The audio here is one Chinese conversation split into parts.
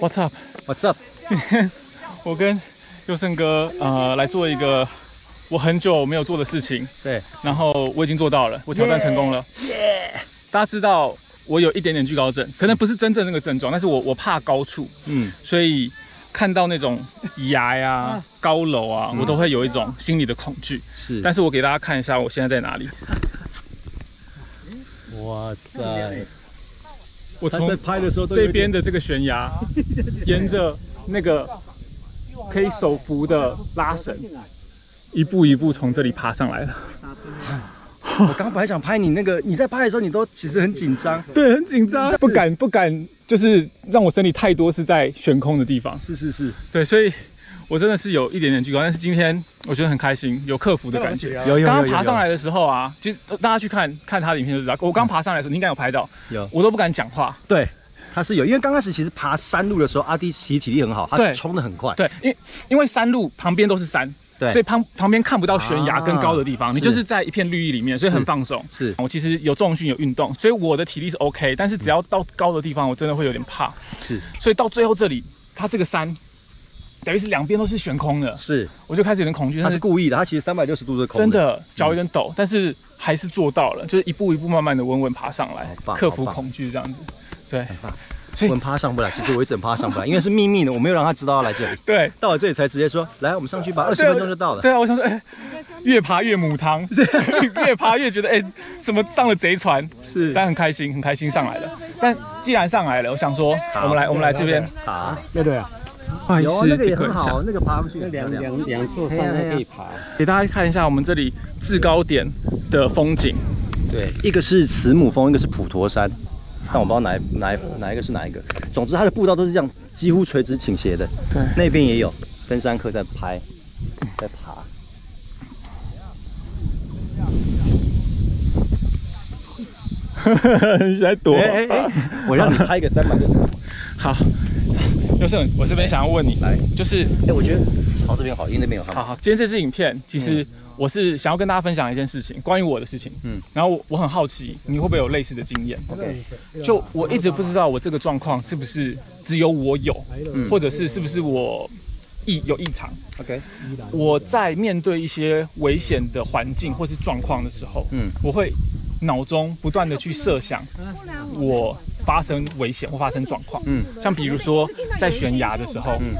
What's up？What's up？今 天我跟佑胜哥呃来做一个我很久没有做的事情，对，然后我已经做到了，我挑战成功了。耶大家知道我有一点点惧高症，可能不是真正那个症状，但是我我怕高处，嗯，所以看到那种崖呀、高楼啊，我都会有一种心理的恐惧。是。但是我给大家看一下我现在在哪里。哇塞！我从拍的时候这边的这个悬崖，沿着那个可以手扶的拉绳，一步一步从这里爬上来了。我刚本来想拍你那个，你在拍的时候你都其实很紧张。对，很紧张，不敢不敢，就是让我身体太多是在悬空的地方。是是是，对，所以我真的是有一点点惧高，但是今天我觉得很开心，有克服的感觉。有有有刚刚爬上来的时候啊，其实大家去看看他的影片就知道，我刚爬上来的时候，你应该有拍到，有我都不敢讲话。对，他是有，因为刚开始其实爬山路的时候，阿弟其实体力很好，他冲的很快。对，因为因为山路旁边都是山，对所以旁旁边看不到悬崖跟高的地方，啊你就是在一片绿意里面，所以很放松。是我其实有重训有运动，所以我的体力是 OK，但是只要到高的地方，我真的会有点怕。是所以到最后这里，它这个山等于是两边都是悬空的，是，我就开始有点恐惧。他是是故意的，他其实三百六十度的空真。的脚有点抖，但是还是做到了，就是一步一步慢慢的稳稳爬上来克服恐惧这样子。对棒所以我们爬上不来，其实我一整爬上不来，因为是秘密的，我没有让他知道要来这里。对到了这里才直接说，来，我们上去吧，二十分钟就到了。对啊，我想说，哎、越爬越母汤，越爬越觉得，哎、什么上了贼船，是但很开心，很开心上来了。但既然上来了，我想说，我们来，我们来这边，好，对对啊，不好意思，有啊那个也这个很好，那个爬上去那两两两座山都可以爬。给大家看一下我们这里制高点的风景。对，一个是慈母峰，一个是普陀山，但我不知道哪哪一哪一个是哪一个。总之，它的步道都是这样，几乎垂直倾斜的。对那边也有登山客在拍，在爬。你在躲？哎哎哎，我让你拍一个三百六十度。好，佑胜，我这边想要问你，来，就是哎，我觉得朝这边好，因为那边有他们。好好，今天这支影片其实我是想要跟大家分享一件事情，关于我的事情。嗯嗯，然后我我很好奇，你会不会有类似的经验？OK，就我一直不知道我这个状况是不是只有我有，嗯或者是是不是我异有异常。OK，我在面对一些危险的环境或是状况的时候，嗯我会脑中不断的去设想我发生危险或发生状况。嗯。像比如说在悬崖的时候，嗯。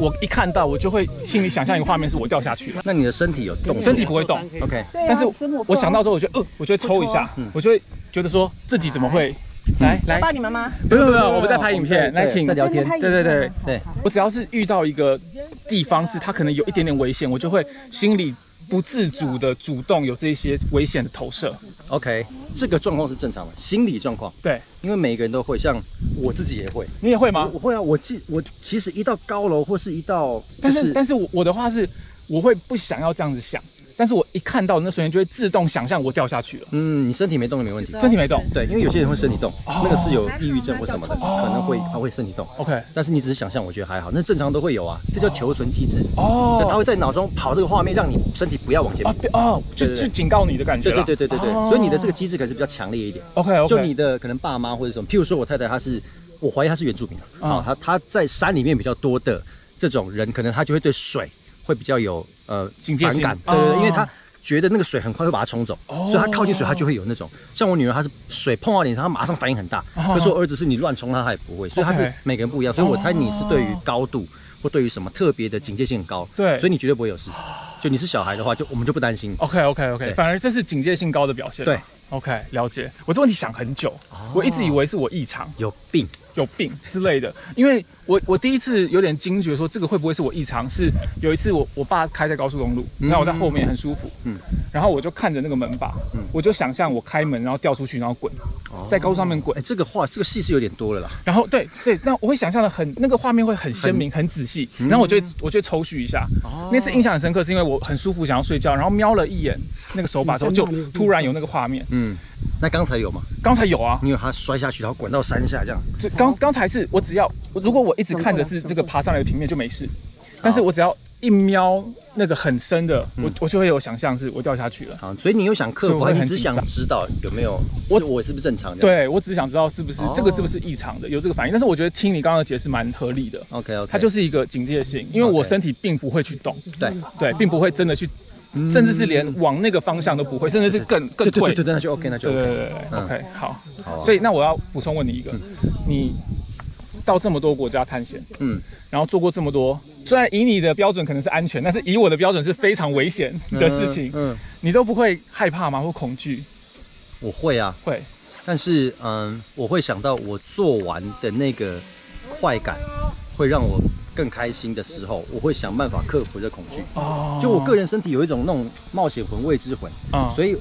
我一看到我就会心里想象一个画面，是我掉下去了，那你的身体有动？身体不会动，OK，但是我想到之后，我就呃，我就会抽一下，我就会觉得说自己怎么会来来，抱你妈妈。不用不用，我们在拍影片，来请。在聊天。对对对，对，我只要是遇到一个地方是它可能有一点点危险，我就会心里不自主的主动有这些危险的投射。OK，这个状况是正常的，心理状况，对因为每个人都会，像我自己也会。你也会吗？我会啊，我记我其实一到高楼或是一到，但是但是我我的话是，我会不想要这样子想，但是我一看到那瞬间就会自动想象我掉下去了，嗯，你身体没动就没问题。身体没动。对，因为有些人会身体动，哦那个是有抑郁症或什么的，可能会他会身体动。OK，但是你只是想象，我觉得还好，那正常都会有啊，这叫求存机制。哦会在脑中跑这个画面，让你身体不要往前哦。对哦，就就警告你的感觉对。对对对对对，哦所以你的这个机制可能是比较强烈一点。OK OK，就你的可能爸妈或者什么，譬如说我太太她是，我怀疑她是原住民嗯啊，她她在山里面比较多的这种人，可能她就会对水会比较有呃警戒心。反感，对对因为他觉得那个水很快会把它冲走，哦。所以他靠近水他就会有那种，像我女儿她是水碰到脸上，她马上反应很大，哦。可是我儿子是你乱冲她她也不会，所以他是每个人不一样，所以我猜你是对于高度或对于什么特别的警戒性很高，对。所以你绝对不会有事，就你是小孩的话，就我们就不担心。OK OK OK，反而这是警戒性高的表现。对，OK，了解。我这问题想很久，我一直以为是我异常。有病，有病之类的。因为我我第一次有点惊觉，说这个会不会是我异常？是有一次我我爸开在高速公路，嗯然后我在后面很舒服，嗯然后我就看着那个门把，嗯我就想象我开门然后掉出去，然后滚，在高速上面滚哎，。这个话这个戏是有点多了啦。然后对，所以那我会想象的很那个画面会很鲜明、很仔细，然后我就会我就会抽蓄一下。那次印象很深刻，是因为我很舒服想要睡觉，然后瞄了一眼那个手把之后，就突然有那个画面。嗯，那刚才有吗？刚才有啊，因为它摔下去，然后滚到山下这样。就刚刚才是我只要如果我一直看着是这个爬上来的平面就没事，但是我只要一瞄那个很深的，我嗯。我就会有想象是我掉下去了。好，所以你又想克服，你只想知道有没有？我我是不是正常的？对我只是想知道是不是、哦。这个是不是异常的，有这个反应。但是我觉得听你刚刚的解释蛮合理的，，OK OK，它就是一个警戒性，因为我身体并不会去动，对，对，并不会真的去，嗯甚至是连往那个方向都不会，甚至是更更退。对对对对，那就 OK，那就对 OK。对对对嗯，OK，好。所以那我要补充问你一个，你到这么多国家探险，嗯，然后做过这么多，虽然以你的标准可能是安全，但是以我的标准是非常危险的事情，嗯，嗯你都不会害怕吗？或恐惧？我会啊，会，但是嗯，我会想到我做完的那个快感，会让我更开心的时候，我会想办法克服这恐惧。哦就我个人身体有一种那种冒险魂、未知魂，啊所以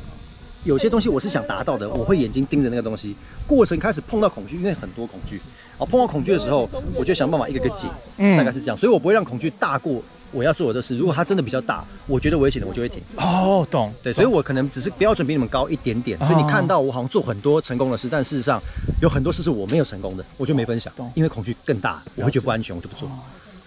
有些东西我是想达到的，我会眼睛盯着那个东西，过程开始碰到恐惧，因为很多恐惧，然后碰到恐惧的时候，我就想办法一个个解，嗯大概是这样，所以我不会让恐惧大过我要做的事。如果它真的比较大，我觉得危险的，我就会停。哦，懂，对，所以我可能只是标准比你们高一点点，所以哦你看到我好像做很多成功的事，但事实上有很多事是我没有成功的，我就没分享懂，因为恐惧更大，我会觉得不安全，我就不做。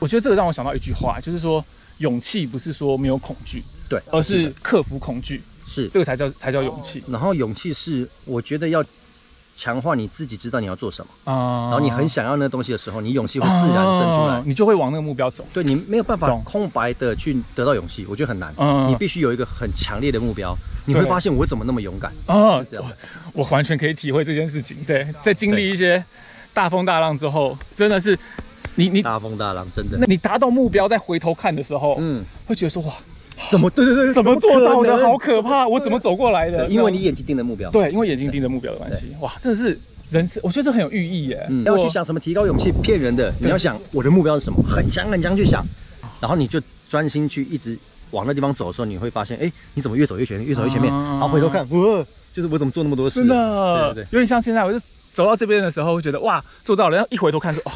我觉得这个让我想到一句话，就是说勇气不是说没有恐惧，对，而是克服恐惧，是这个才叫才叫勇气然后勇气是我觉得要强化你自己知道你要做什么，啊。然后你很想要那个东西的时候，你勇气会自然生出来哦。你就会往那个目标走。对你没有办法空白的去得到勇气，我觉得很难。嗯你必须有一个很强烈的目标，你会发现我怎么那么勇敢。啊是这样我完全可以体会这件事情。对，在经历一些大风大浪之后，真的是你你大风大浪，真的那。你达到目标再回头看的时候，嗯，会觉得说哇，怎么对对对，怎么做到的？好可怕！我怎么走过来的？因为你眼睛盯着目标。对，因为眼睛盯着目标的关系，哇，真的是人生，我觉得这很有寓意耶。嗯，我要去想什么提高勇气，骗人的。你要想我的目标是什么，很强很强去想，然后你就专心去一直往那地方走的时候，你会发现，哎，你怎么越走越前面，越走越前面，啊然后回头看，哇，就是我怎么做那么多事？真的，对对对有点像现在，我就走到这边的时候，会觉得哇，做到了，然后一回头看说，哦，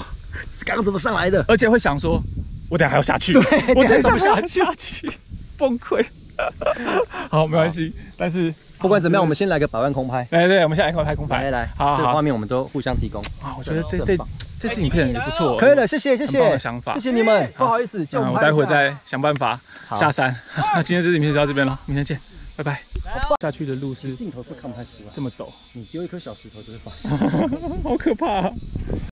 刚刚怎么上来的？而且会想说，我等下还要下去，对我等下等下下去，崩溃。好，没关系，但是不管怎么样，我们先来个百万空拍。哎对，我们先来一块拍空拍，来来，好好这个画面我们都互相提供。啊，我觉得这这这次影片也不错，可以了，谢谢谢谢，想法谢谢你们，不好意思，我们待会再想办法下山。那 今天这支影片就到这边了，明天见，拜拜。下去的路是镜头是看不太出来，这么陡，你丢一颗小石头就会发现。好可怕、啊。